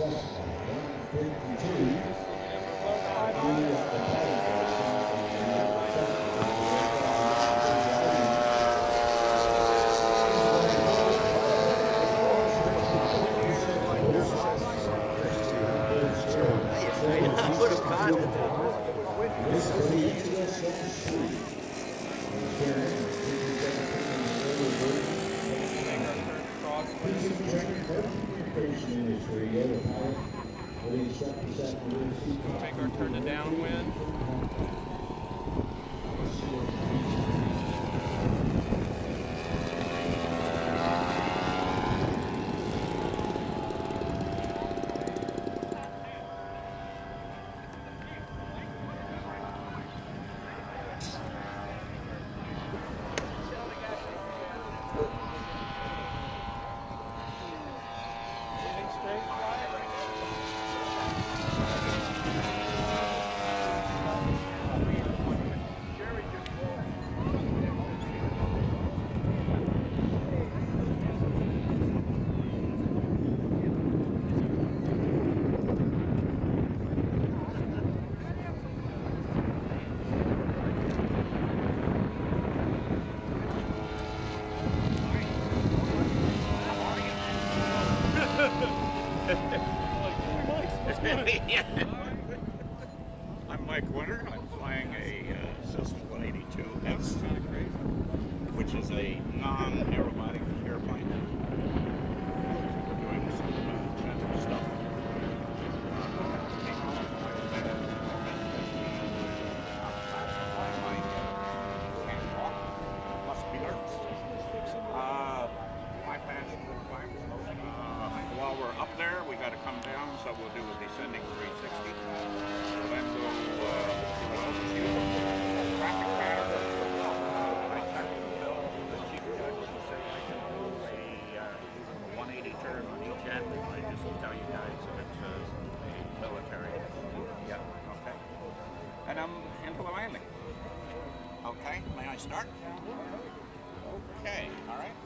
successful. 52. Make our turn to downwind. I'm Mike Winter. I'm flying a uh, Cessna 182S, which is a non-aerobatic up there, we got to come down, so we'll do a descending 360. Then we'll see what else. Traffic pattern. I checked the bill. The chief judge said I can do a 180 turn on each end. I just tell you guys if it's uh, military. Yeah. Okay. And I'm into the landing. Okay. May I start? Okay. All right.